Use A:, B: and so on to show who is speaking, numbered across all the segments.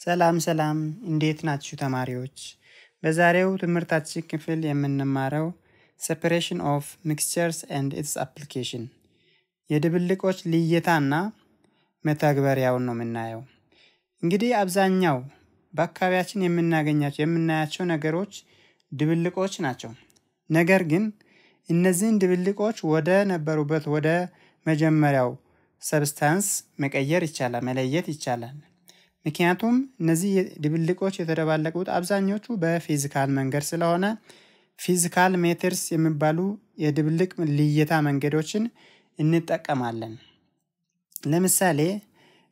A: ሰላም ሰላም እንዴት ናችሁ ተማሪዎች? በዛሬው ትምህርታችን ክፍል የምንማረው separation of mixtures and its application የድብልቆች ልየታና መተግበሪያውን ነው የምናየው። እንግዲህ አብዛኛው በአካባቢያችን የምናገኛቸው የምናያቸው ነገሮች ድብልቆች ናቸው። ነገር ግን እነዚህን ድብልቆች ወደ ነበሩበት ወደ መጀመሪያው substance መቀየር ይቻላል፣ መለየት ይቻላል። ምክንያቱም እነዚህ ድብልቆች የተደባለቁት አብዛኞቹ በፊዚካል መንገድ ስለሆነ physical ሜትርስ የሚባሉ የድብልቅ ልየታ መንገዶችን እንጠቀማለን። ለምሳሌ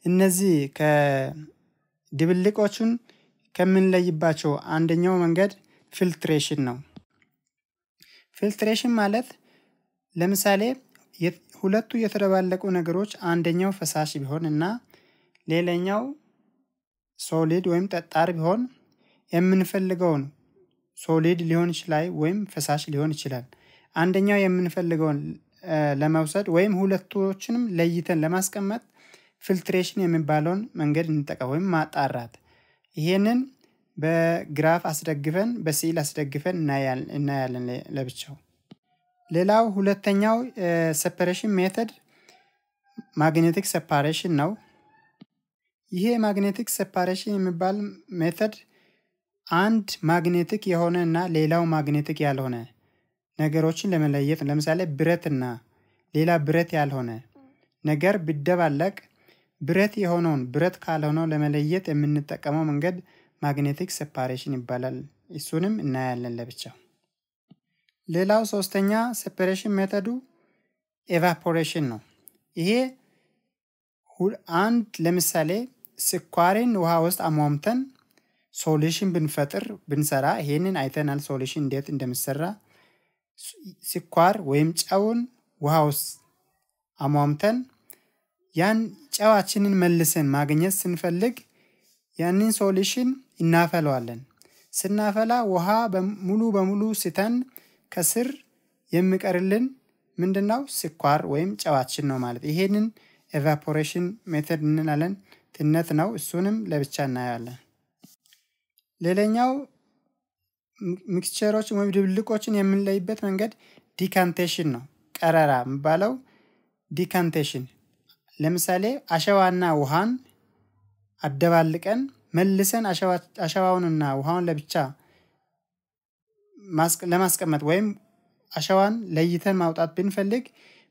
A: እነዚህ ከድብልቆቹን ከምንለይባቸው አንደኛው መንገድ filtration ነው። filtration ማለት ለምሳሌ ሁለቱ የተደባለቁ ነገሮች አንደኛው ፈሳሽ ቢሆን እና ሌላኛው solid ወይም ጠጣር ቢሆን የምንፈልገውን solid ሊሆን ይችላል ወይም ፈሳሽ ሊሆን ይችላል። አንደኛው የምንፈልገውን ለመውሰድ ወይም ሁለቶችንም ለይተን ለማስቀመጥ filtration የሚባለውን መንገድ እንጠቀም ወይም ማጣራት። ይሄንን በ graph አስደግፈን በስዕል አስደግፈን እናያለን ለብቻው። ሌላው ሁለተኛው separation method magnetic separation ነው። ይሄ magnetic separation የሚባል method አንድ magnetic የሆነ እና ሌላው magnetic ያልሆነ ነገሮችን ለመለየት ለምሳሌ ብረትና ሌላ ብረት ያልሆነ ነገር ቢደባለቅ ብረት የሆነውን ብረት ካልሆነው ለመለየት የምንጠቀመው መንገድ magnetic separation ይባላል። እሱንም እናያለን ለብቻው። ሌላው ሶስተኛ separation method ኡ evaporation ነው። ይሄ አንድ ለምሳሌ ስኳርን ውሃ ውስጥ አሟምተን solution ብንፈጥር ብንሰራ ይሄንን አይተናል። solution እንዴት እንደሚሰራ ስኳር ወይም ጨውን ውሃ ውስጥ አሟምተን ያን ጨዋችንን መልሰን ማግኘት ስንፈልግ ያንን solution እናፈለዋለን። ስናፈላ ውሃ ሙሉ በሙሉ ተኖ ከስር የሚቀርልን ምንድነው? ስኳር ወይም ጨዋችን ነው ማለት ይሄንን evaporation method እንላለን። ትነት ነው። እሱንም ለብቻ እናያለን። ሌላኛው mixture ኦችን ወይም ድብልቆችን የምንለይበት መንገድ decantation ነው። ቀረራ የሚባለው decantation። ለምሳሌ አሸዋና ውሃን አደባልቀን መልሰን አሸዋውንና ውሃውን ለብቻ ለማስቀመጥ ወይም አሸዋን ለይተን ማውጣት ብንፈልግ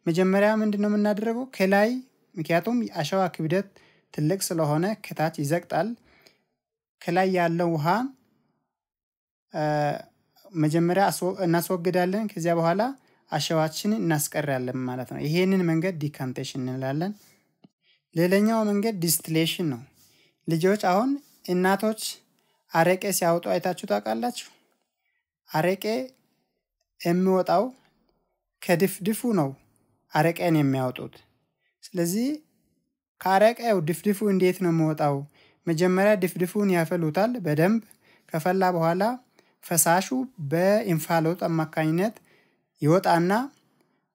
A: መጀመሪያ ምንድን ነው የምናደርገው? ከላይ ምክንያቱም አሸዋ ክብደት ትልቅ ስለሆነ ከታች ይዘቅጣል። ከላይ ያለው ውሃ መጀመሪያ እናስወግዳለን። ከዚያ በኋላ አሸዋችንን እናስቀራለን ማለት ነው። ይሄንን መንገድ decantation እንላለን። ሌላኛው መንገድ distillation ነው። ልጆች አሁን እናቶች አረቄ ሲያወጡ አይታችሁ ታውቃላችሁ? አረቄ የሚወጣው ከድፍድፉ ነው አረቄን የሚያወጡት። ስለዚህ ከአረቄው ድፍድፉ እንዴት ነው የሚወጣው? መጀመሪያ ድፍድፉን ያፈሉታል በደንብ ከፈላ በኋላ ፈሳሹ በኢንፋሎት አማካኝነት ይወጣና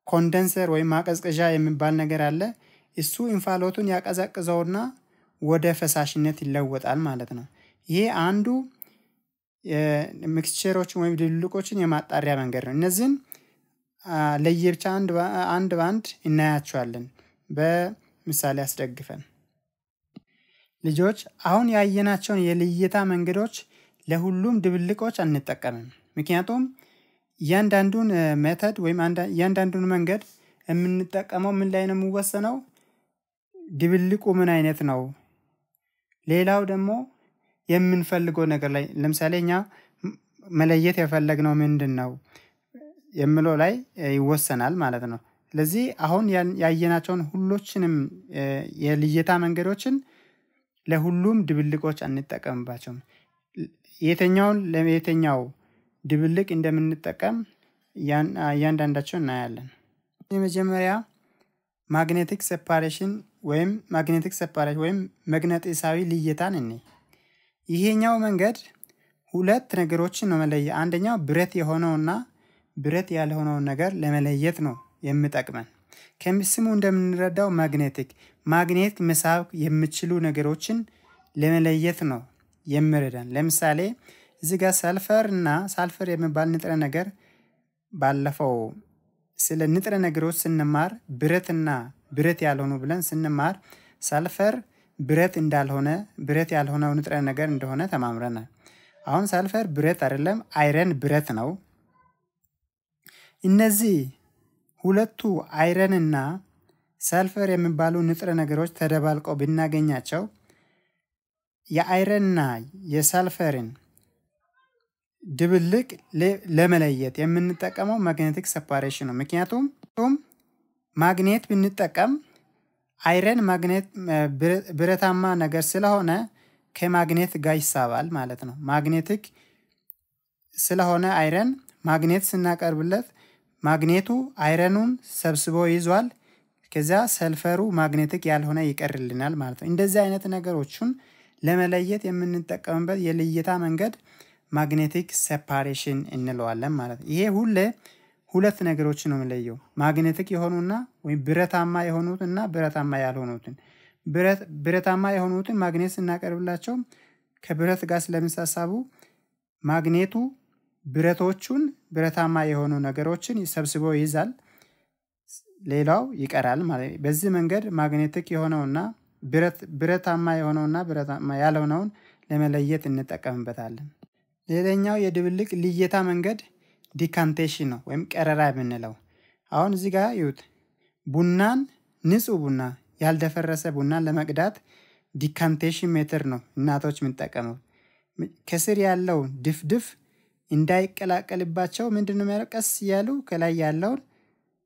A: condenser ወይም ማቀዝቀዣ የሚባል ነገር አለ። እሱ ኢንፋሎቱን ያቀዘቅዘውና ወደ ፈሳሽነት ይለወጣል ማለት ነው። ይሄ አንዱ mixtureኦችን ወይም ድብልቆችን የማጣሪያ መንገድ ነው። እነዚህን ለየብቻ አንድ በአንድ እናያቸዋለን በምሳሌ አስደግፈን። ልጆች አሁን ያየናቸውን የልየታ መንገዶች ለሁሉም ድብልቆች አንጠቀምም። ምክንያቱም እያንዳንዱን ሜተድ ወይም እያንዳንዱን መንገድ የምንጠቀመው ምን ላይ ነው የሚወሰነው? ድብልቁ ምን አይነት ነው? ሌላው ደግሞ የምንፈልገው ነገር ላይ ለምሳሌ እኛ መለየት የፈለግነው ምንድን ነው የምለው ላይ ይወሰናል ማለት ነው። ስለዚህ አሁን ያየናቸውን ሁሎችንም የልየታ መንገዶችን ለሁሉም ድብልቆች አንጠቀምባቸውም። የትኛውን ለየትኛው ድብልቅ እንደምንጠቀም እያንዳንዳቸው እናያለን። የመጀመሪያ magnetic separation ወይም magnetic separation ወይም መግነጢሳዊ ልየታን እኔ ይሄኛው መንገድ ሁለት ነገሮችን ነው መለየ። አንደኛው ብረት የሆነውና ብረት ያልሆነውን ነገር ለመለየት ነው የሚጠቅመን። ከስሙ እንደምንረዳው ማግኔቲክ ማግኔት መሳብ የሚችሉ ነገሮችን ለመለየት ነው የሚረዳን። ለምሳሌ እዚህ ጋር ሰልፈር እና ሳልፈር የሚባል ንጥረ ነገር ባለፈው ስለ ንጥረ ነገሮች ስንማር ብረትና ብረት ያልሆኑ ብለን ስንማር ሳልፈር ብረት እንዳልሆነ ብረት ያልሆነው ንጥረ ነገር እንደሆነ ተማምረናል። አሁን ሳልፈር ብረት አይደለም፣ አይረን ብረት ነው። እነዚህ ሁለቱ አይረንና ሰልፈር የሚባሉ ንጥረ ነገሮች ተደባልቀው ብናገኛቸው የአይረንና የሳልፈርን ድብልቅ ለመለየት የምንጠቀመው ማግኔቲክ ሰፓሬሽን ነው። ምክንያቱም ማግኔት ብንጠቀም iron ማግኔት ብረታማ ነገር ስለሆነ ከማግኔት ጋር ይሳባል ማለት ነው። magnetic ስለሆነ iron ማግኔት ስናቀርብለት ማግኔቱ iron ኡን ሰብስቦ ይዟል። ከዚያ sulfur ኡ magnetic ያልሆነ ይቀርልናል ማለት ነው። እንደዚህ አይነት ነገሮችን ለመለየት የምንጠቀምበት የልየታ መንገድ magnetic separation እንለዋለን ማለት ነው። ይሄ ሁሌ ሁለት ነገሮች ነው የሚለየው፣ ማግኔቲክ የሆኑና ወይም ብረታማ የሆኑት እና ብረታማ ያልሆኑትን። ብረታማ የሆኑትን ማግኔት ስናቀርብላቸው ከብረት ጋር ስለሚሳሳቡ ማግኔቱ ብረቶቹን ብረታማ የሆኑ ነገሮችን ሰብስቦ ይይዛል፣ ሌላው ይቀራል ማለት ነው። በዚህ መንገድ ማግኔቲክ የሆነውና ብረታማ የሆነውና ብረታማ ያልሆነውን ለመለየት እንጠቀምበታለን። ሌላኛው የድብልቅ ልየታ መንገድ decantation ነው ወይም ቀረራ የምንለው። አሁን እዚህ ጋር ይዩት። ቡናን ንጹህ ቡና ያልደፈረሰ ቡናን ለመቅዳት decantation method ነው እናቶች የምንጠቀመው። ከስር ያለው ድፍድፍ እንዳይቀላቀልባቸው ምንድን ነው የሚያደርገው? ቀስ እያሉ ከላይ ያለውን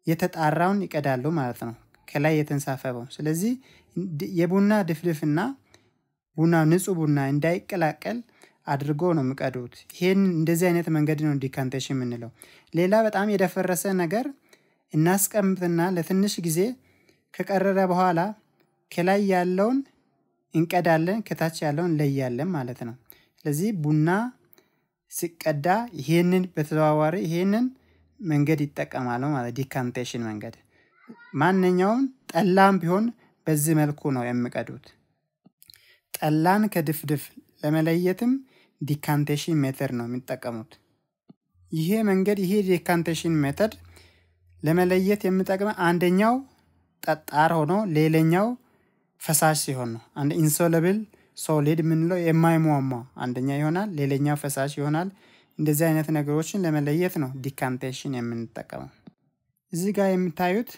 A: የተጣራውን ይቀዳሉ ማለት ነው፣ ከላይ የተንሳፈፈው። ስለዚህ የቡና ድፍድፍና ቡና ንጹህ ቡና እንዳይቀላቀል አድርጎ ነው የሚቀዱት። ይሄን እንደዚህ አይነት መንገድ ነው decantation የምንለው። ሌላ በጣም የደፈረሰ ነገር እናስቀምጥና ለትንሽ ጊዜ ከቀረረ በኋላ ከላይ ያለውን እንቀዳለን፣ ከታች ያለውን እንለያለን ማለት ነው። ስለዚህ ቡና ሲቀዳ ይሄንን በተዘዋዋሪ ይሄንን መንገድ ይጠቀማሉ ማለት decantation መንገድ። ማንኛውም ጠላም ቢሆን በዚህ መልኩ ነው የሚቀዱት። ጠላን ከድፍድፍ ለመለየትም decantation method ነው የሚጠቀሙት። ይሄ መንገድ ይሄ decantation method ለመለየት የሚጠቅመው አንደኛው ጠጣር ሆኖ ሌላኛው ፈሳሽ ሲሆን ነው። አንድ insoluble solid የምንለው የማይሟሟ አንደኛ ይሆናል፣ ሌላኛው ፈሳሽ ይሆናል። እንደዚህ አይነት ነገሮችን ለመለየት ነው decantation የምንጠቀመው። እዚህ ጋር የምታዩት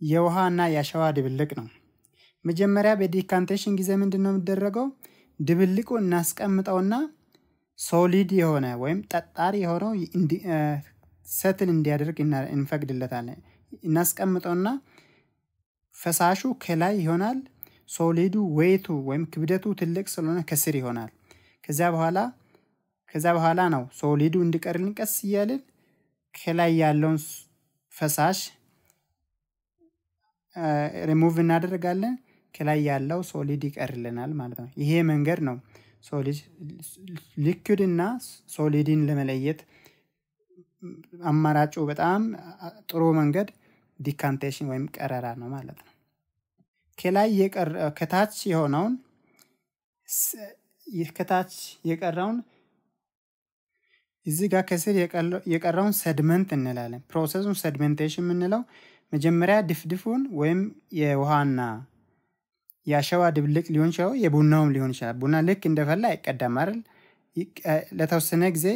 A: የውሃ እና የአሸዋ ድብልቅ ነው። መጀመሪያ በ decantation ጊዜ ምንድን ነው የሚደረገው? ድብልቁ እናስቀምጠውና solid የሆነ ወይም ጠጣር የሆነው settle እንዲያደርግ እንፈቅድለታለን። እናስቀምጠውና ፈሳሹ ከላይ ይሆናል። solid ኡ weight ኡ ወይም ክብደቱ ትልቅ ስለሆነ ከስር ይሆናል። ከዚያ በኋላ ከዚያ በኋላ ነው solid ኡ እንዲቀርልን ቀስ እያልን ከላይ ያለውን ፈሳሽ ሪሙቭ እናደርጋለን። ከላይ ያለው solid ይቀርልናል ማለት ነው። ይሄ መንገድ ነው solid liquid እና solid ን ለመለየት አማራጩ በጣም ጥሩ መንገድ decantation ወይም ቀረራ ነው ማለት ነው። ከላይ ከታች የሆነውን ከታች የቀረውን እዚህ ጋር ከስር የቀረውን sediment እንላለን። process ኡን sedimentation የምንለው መጀመሪያ ድፍድፉን ወይም የውሃና የአሸዋ ድብልቅ ሊሆን ይችላል፣ የቡናውም ሊሆን ይችላል። ቡና ልክ እንደፈላ አይቀዳም አይደል? ለተወሰነ ጊዜ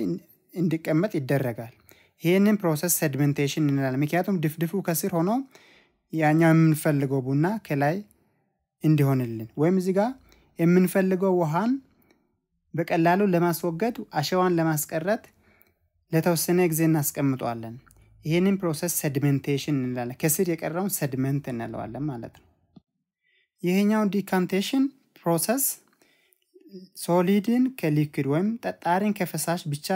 A: እንዲቀመጥ ይደረጋል። ይህንን process sedimentation እንላለን። ምክንያቱም ድፍድፉ ከስር ሆኖ ያኛው የምንፈልገው ቡና ከላይ እንዲሆንልን ወይም እዚህ ጋር የምንፈልገው ውሃን በቀላሉ ለማስወገድ አሸዋን ለማስቀረት ለተወሰነ ጊዜ እናስቀምጠዋለን። ይህንን process sedimentation እንላለን። ከስር የቀረውን sediment እንለዋለን ማለት ነው። ይህኛው decantation process solid ን ከ liquid ወይም ጠጣሪን ከፈሳሽ ብቻ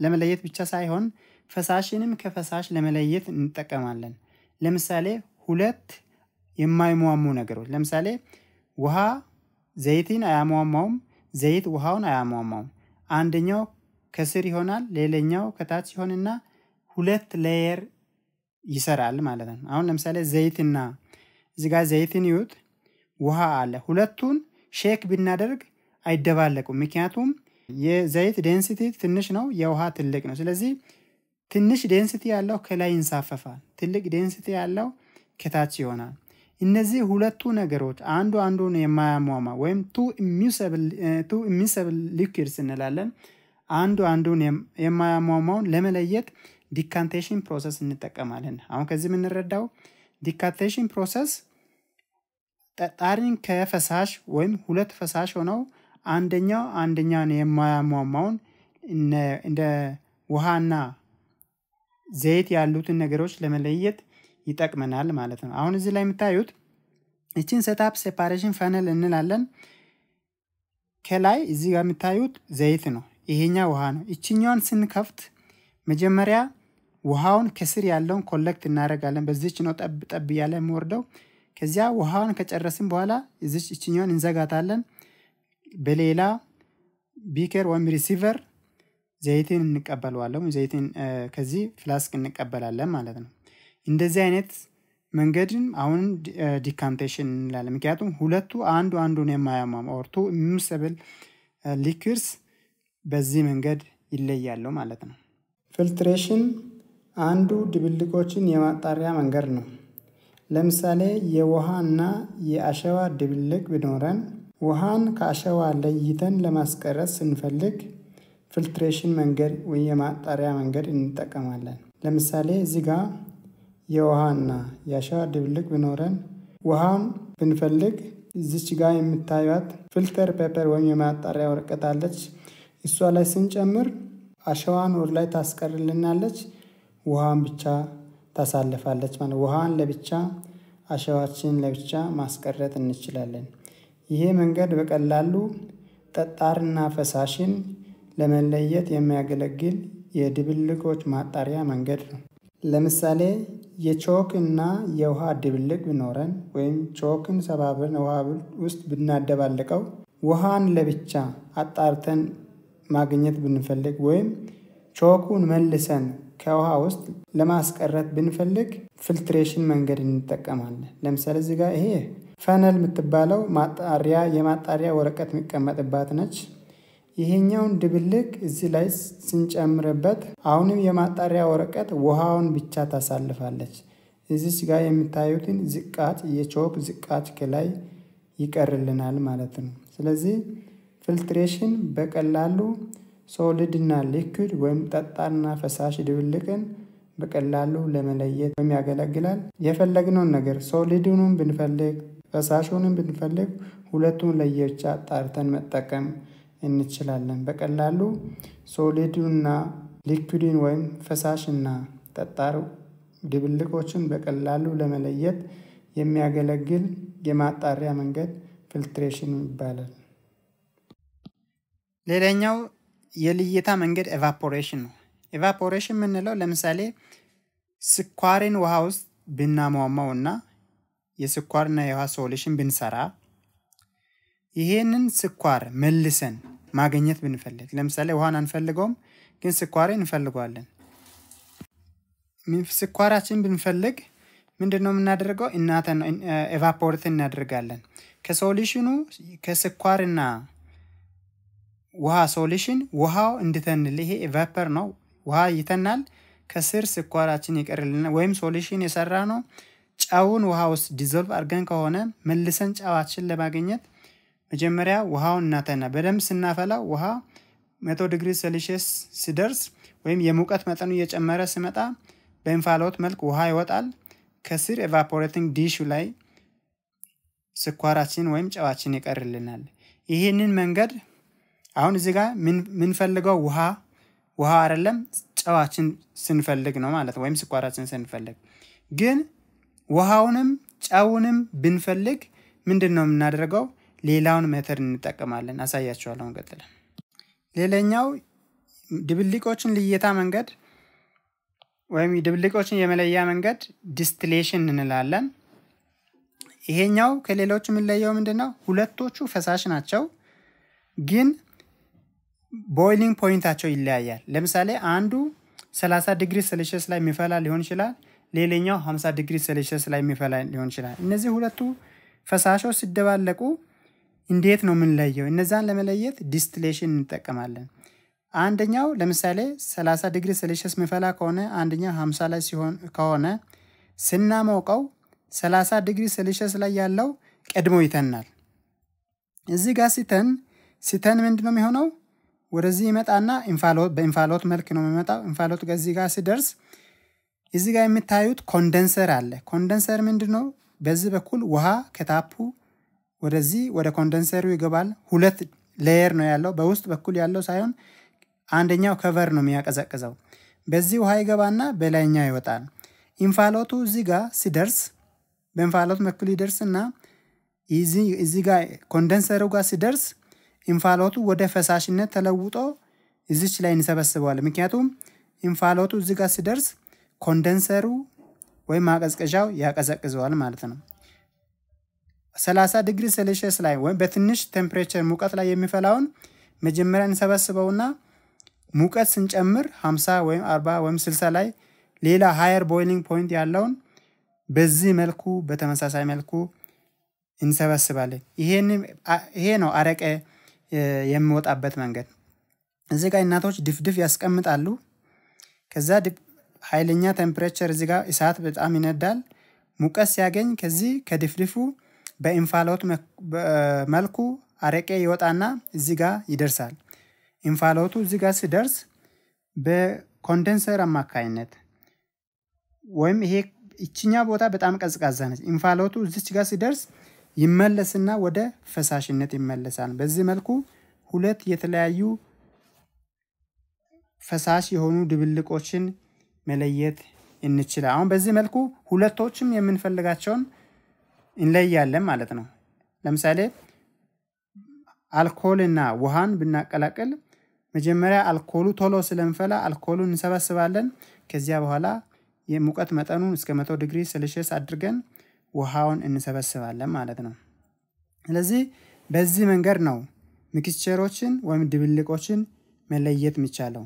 A: ለመለየት ብቻ ሳይሆን ፈሳሽንም ከፈሳሽ ለመለየት እንጠቀማለን። ለምሳሌ ሁለት የማይሟሙ ነገሮች ለምሳሌ ውሃ ዘይትን አያሟሟውም፣ ዘይት ውሃውን አያሟሟውም። አንደኛው ከስር ይሆናል፣ ሌላኛው ከታች ይሆንና ሁለት layer ይሰራል ማለት ነው። አሁን ለምሳሌ ዘይትና እዚጋ ዘይትን ይዩት፣ ውሃ አለ። ሁለቱን shake ብናደርግ አይደባለቁም። ምክንያቱም የዘይት density ትንሽ ነው፣ የውሃ ትልቅ ነው። ስለዚህ ትንሽ density ያለው ከላይ ይንሳፈፋል፣ ትልቅ density ያለው ከታች ይሆናል። እነዚህ ሁለቱ ነገሮች አንዱ አንዱን የማያሟማ ወይም two immiscible liquids እንላለን። አንዱ አንዱን የማያሟማውን ለመለየት decantation process እንጠቀማለን። አሁን ከዚህ የምንረዳው decantation process ጠጣሪን ከፈሳሽ ወይም ሁለት ፈሳሽ ሆነው አንደኛው አንደኛውን የማያሟማውን እንደ ውሃና ዘይት ያሉትን ነገሮች ለመለየት ይጠቅመናል ማለት ነው። አሁን እዚህ ላይ የምታዩት ይችን setup separation funnel እንላለን። ከላይ እዚህ ጋር የምታዩት ዘይት ነው፣ ይሄኛ ውሃ ነው። ይችኛዋን ስንከፍት መጀመሪያ ውሃውን ከስር ያለውን collect እናደርጋለን። በዚች ነው ጠብ ጠብ እያለ የሚወርደው። ከዚያ ውሃውን ከጨረስን በኋላ እዚች ይችኛዋን እንዘጋታለን። በሌላ beaker ወይም receiver ዘይትን እንቀበለዋለን። ዘይትን ከዚህ flask እንቀበላለን ማለት ነው። እንደዚህ አይነት መንገድን አሁን decantation እንላለን። ምክንያቱም ሁለቱ አንዱ አንዱን የማያሟማ or two immiscible liquids በዚህ መንገድ ይለያሉ ማለት ነው። filtration አንዱ ድብልቆችን የማጣሪያ መንገድ ነው። ለምሳሌ የውሃ እና የአሸዋ ድብልቅ ቢኖረን ውሃን ከአሸዋ ለይተን ለማስቀረት ስንፈልግ filtration መንገድ ወይ የማጣሪያ መንገድ እንጠቀማለን። ለምሳሌ እዚህ ጋር የውሃና የአሸዋ ድብልቅ ቢኖረን ውሃን ብንፈልግ እዚች ጋር የምታዩት filter paper ወይም የማጣሪያ ወረቀት አለች። እሷ ላይ ስንጨምር አሸዋን ወደ ላይ ታስቀርልናለች፣ ውሃን ብቻ ታሳልፋለች ማለት ውሃን ለብቻ አሸዋችን ለብቻ ማስቀረት እንችላለን። ይሄ መንገድ በቀላሉ ጠጣርና ፈሳሽን ለመለየት የሚያገለግል የድብልቆች ማጣሪያ መንገድ ነው። ለምሳሌ የቾክ እና የውሃ ድብልቅ ቢኖረን ወይም ቾክን ሰባብረን ውሃ ውስጥ ብናደባልቀው ውሃን ለብቻ አጣርተን ማግኘት ብንፈልግ ወይም ቾኩን መልሰን ከውሃ ውስጥ ለማስቀረት ብንፈልግ filtration መንገድ እንጠቀማለን። ለምሳሌ እዚህ ጋር ይሄ funnel የምትባለው ማጣሪያ የማጣሪያ ወረቀት የሚቀመጥባት ነች። ይሄኛውን ድብልቅ እዚህ ላይ ስንጨምርበት አሁንም የማጣሪያ ወረቀት ውሃውን ብቻ ታሳልፋለች። እዚች ጋር የምታዩትን ዝቃጭ የቾክ ዝቃጭ ከላይ ይቀርልናል ማለት ነው። ስለዚህ filtration በቀላሉ solid እና liquid ወይም ጠጣርና ፈሳሽ ድብልቅን በቀላሉ ለመለየት ወይም ያገለግላል። የፈለግነውን ነገር solid ኡንም ብንፈልግ ፈሳሹንም ብንፈልግ ሁለቱን ለየብቻ አጣርተን መጠቀም እንችላለን። በቀላሉ solid ኡና liquid ን ወይም ፈሳሽና ጠጣር ድብልቆችን በቀላሉ ለመለየት የሚያገለግል የማጣሪያ መንገድ filtration ይባላል። ሌላኛው የልየታ መንገድ evaporation ነው። evaporation የምንለው ለምሳሌ ስኳርን ውሃ ውስጥ ብናሟማው እና የስኳርና የውሃ solution ብንሰራ ይሄንን ስኳር መልሰን ማግኘት ብንፈልግ ለምሳሌ ውሃን አንፈልገውም፣ ግን ስኳርን እንፈልገዋለን። ስኳራችንን ብንፈልግ ምንድን ነው የምናደርገው? እናተን evaporate እናደርጋለን። ከ solution ኑ ከስኳርና ውሃ solution ውሃው እንዲተንል ይሄ vapor ነው። ውሃ ይተናል። ከስር ስኳራችን ይቀርልናል። ወይም solution የሰራ ነው ጨውን ውሃ ውስጥ dissolve አድርገን ከሆነ መልሰን ጨዋችንን ለማግኘት መጀመሪያ ውሃውን እናተና በደንብ ስናፈላው ውሃ መቶ degree Celsius ሲደርስ ወይም የሙቀት መጠኑ እየጨመረ ሲመጣ በእንፋሎት መልክ ውሃ ይወጣል። ከስር evaporating dish ኡ ላይ ስኳራችን ወይም ጨዋችን ይቀርልናል። ይህንን መንገድ አሁን እዚህ ጋር የምንፈልገው ውሃ ውሃ አይደለም ጨዋችን ስንፈልግ ነው ማለት ወይም ስኳራችን ስንፈልግ ግን ውሃውንም ጨውንም ብንፈልግ ምንድን ነው የምናደርገው? ሌላውን method እንጠቀማለን። አሳያችኋለሁ ቀጥለን። ሌላኛው ድብልቆችን ልየታ መንገድ ወይም ድብልቆችን የመለያ መንገድ distillation እንላለን። ይሄኛው ከሌሎቹ የሚለየው ምንድን ነው? ሁለቶቹ ፈሳሽ ናቸው፣ ግን boiling point ኣቸው ይለያያል። ለምሳሌ አንዱ 30 degree Celsius ላይ የሚፈላ ሊሆን ይችላል። ሌላኛው 50 degree Celsius ላይ የሚፈላ ሊሆን ይችላል። እነዚህ ሁለቱ ፈሳሾች ሲደባለቁ እንዴት ነው የምንለየው? እነዛን ለመለየት distillation እንጠቀማለን። አንደኛው ለምሳሌ 30 degree Celsius የሚፈላ ከሆነ አንደኛው 50 ላይ ሲሆን ከሆነ ስናሞቀው 30 degree Celsius ላይ ያለው ቀድሞ ይተናል። እዚህ ጋር ሲተን ሲተን ምንድን ነው የሚሆነው? ወደዚህ ይመጣና እንፋሎት በእንፋሎት መልክ ነው የሚመጣው። እንፋሎት እዚህ ጋር ሲደርስ እዚህ ጋር የምታዩት condenser አለ። condenser ምንድን ነው? በዚህ በኩል ውሃ ከ tap ኡ ወደዚህ ወደ condenser ኡ ይገባል። ሁለት layer ነው ያለው። በውስጥ በኩል ያለው ሳይሆን አንደኛው cover ነው የሚያቀዘቅዘው። በዚህ ውሃ ይገባና በላይኛው ይወጣል። እንፋሎቱ እዚህ ጋር ሲደርስ በእንፋሎት በኩል ይደርስና እዚህ ጋር condenser ኡ ጋር ሲደርስ እንፋሎቱ ወደ ፈሳሽነት ተለውጦ እዚች ላይ እንሰበስበዋለን። ምክንያቱም እንፋሎቱ እዚህ ጋር ሲደርስ condenser ኡ ወይም ማቀዝቀዣው ያቀዘቅዘዋል ማለት ነው። 30 degree Celsius ላይ ወይም በትንሽ temperature ሙቀት ላይ የሚፈላውን መጀመሪያ እንሰበስበውና ሙቀት ስንጨምር 50 ወይም 40 ወይም 60 ላይ ሌላ higher boiling point ያለውን በዚህ መልኩ በተመሳሳይ መልኩ እንሰበስባለን። ይሄ ነው አረቄ የሚወጣበት መንገድ። እዚህ ጋር እናቶች ድፍድፍ ያስቀምጣሉ። ከዛ ኃይለኛ temperature እዚህ ጋር እሳት በጣም ይነዳል። ሙቀት ሲያገኝ ከዚህ ከድፍድፉ በእንፋሎት መልኩ አረቄ ይወጣና እዚህ ጋር ይደርሳል። እንፋሎቱ እዚህ ጋር ሲደርስ በ condenser አማካኝነት ወይም ይሄ ይችኛ ቦታ በጣም ቀዝቃዛ ነች። እንፋሎቱ እዚች ጋር ሲደርስ ይመለስና ወደ ፈሳሽነት ይመለሳል። በዚህ መልኩ ሁለት የተለያዩ ፈሳሽ የሆኑ ድብልቆችን መለየት እንችላል። አሁን በዚህ መልኩ ሁለቶችም የምንፈልጋቸውን እንለያለን ማለት ነው። ለምሳሌ አልኮልና ውሃን ብናቀላቅል መጀመሪያ አልኮሉ ቶሎ ስለምፈላ አልኮሉን እንሰበስባለን። ከዚያ በኋላ የሙቀት መጠኑን እስከ መቶ ዲግሪ ሴልሺየስ አድርገን ውሃውን እንሰበስባለን ማለት ነው። ስለዚህ በዚህ መንገድ ነው mixture ኦችን ወይም ድብልቆችን መለየት የሚቻለው።